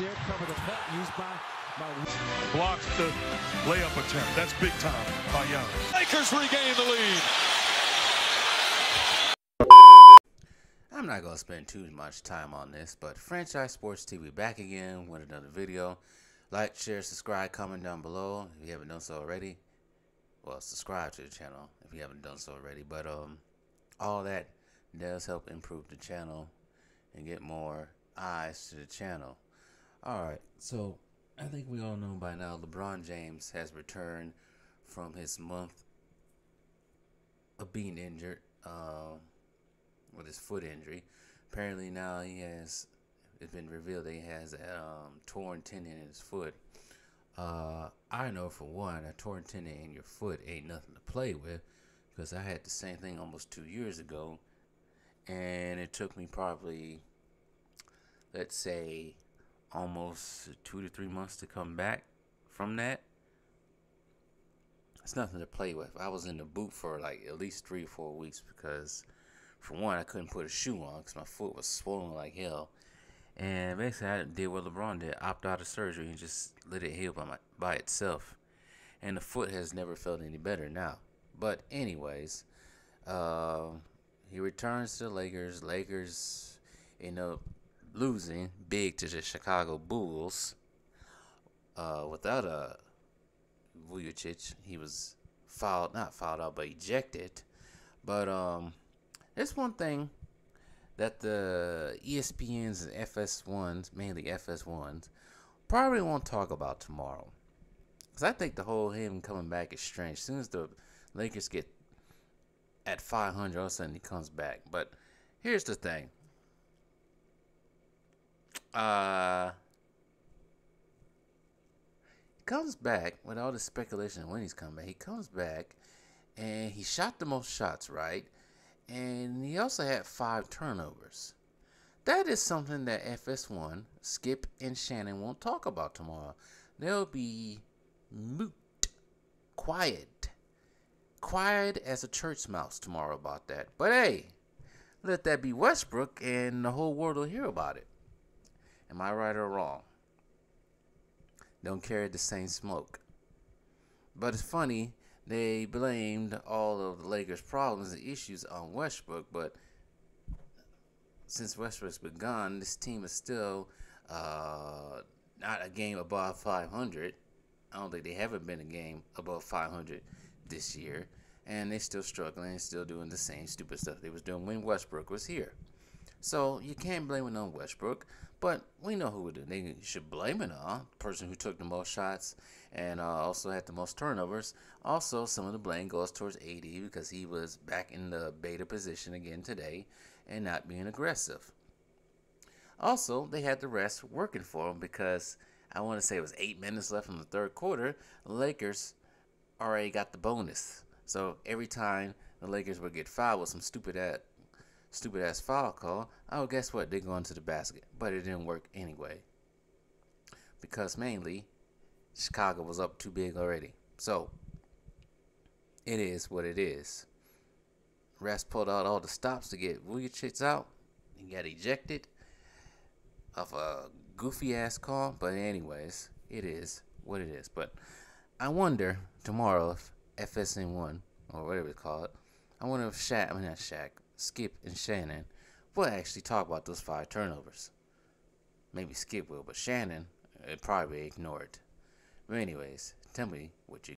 there, cover the putt used by, by Blocks the layup attempt. That's big time by Giannis. Lakers regain the lead. I'm not going to spend too much time on this, but Franchise Sports TV back again with another video. Like, share, subscribe, comment down below if you haven't done so already. Well, subscribe to the channel if you haven't done so already. But um, all that does help improve the channel and get more eyes to the channel. All right, so I think we all know by now LeBron James has returned from his month of being injured. Uh, with his foot injury. Apparently now he has it's been revealed that he has a um, torn tendon in his foot. Uh, I know for one, a torn tendon in your foot ain't nothing to play with, because I had the same thing almost two years ago, and it took me probably, let's say, almost two to three months to come back from that. It's nothing to play with. I was in the boot for like at least three or four weeks because for one, I couldn't put a shoe on because my foot was swollen like hell. And basically, I did what LeBron did: opt out of surgery and just let it heal by my, by itself. And the foot has never felt any better now. But anyways, uh, he returns to the Lakers. Lakers end up losing big to the Chicago Bulls uh, without a Vucevic. He was fouled, not fouled out, but ejected. But um, there's one thing that the ESPNs and FS1s, mainly FS1s, probably won't talk about tomorrow. Because I think the whole him coming back is strange. As soon as the Lakers get at 500, all of a sudden he comes back. But here's the thing. Uh, he comes back with all the speculation when he's coming back. He comes back and he shot the most shots, right? and he also had five turnovers. That is something that FS1, Skip, and Shannon won't talk about tomorrow. They'll be moot, quiet, quiet as a church mouse tomorrow about that. But hey, let that be Westbrook, and the whole world will hear about it. Am I right or wrong? Don't carry the same smoke. But it's funny they blamed all of the Lakers' problems and issues on Westbrook, but since Westbrook's this team is still uh, not a game above 500. I don't think they haven't been a game above 500 this year, and they're still struggling still doing the same stupid stuff they was doing when Westbrook was here. So you can't blame it on Westbrook, but we know who they should blame it on. The person who took the most shots and uh, also had the most turnovers. Also, some of the blame goes towards AD because he was back in the beta position again today and not being aggressive. Also, they had the rest working for them because I want to say it was eight minutes left in the third quarter. The Lakers already got the bonus. So every time the Lakers would get fouled with some stupid at stupid ass foul call, oh, guess what? They're going to the basket. But it didn't work anyway. Because mainly, Chicago was up too big already. So, it is what it is. Refs pulled out all the stops to get Vucevic out. He got ejected of a goofy ass call. But, anyways, it is what it is. But I wonder tomorrow if FSN1, or whatever it's called, I wonder if Shaq, I mean, not Shaq, Skip and Shannon will actually talk about those five turnovers. Maybe Skip will, but Shannon would probably ignore it. But anyways, tell me what you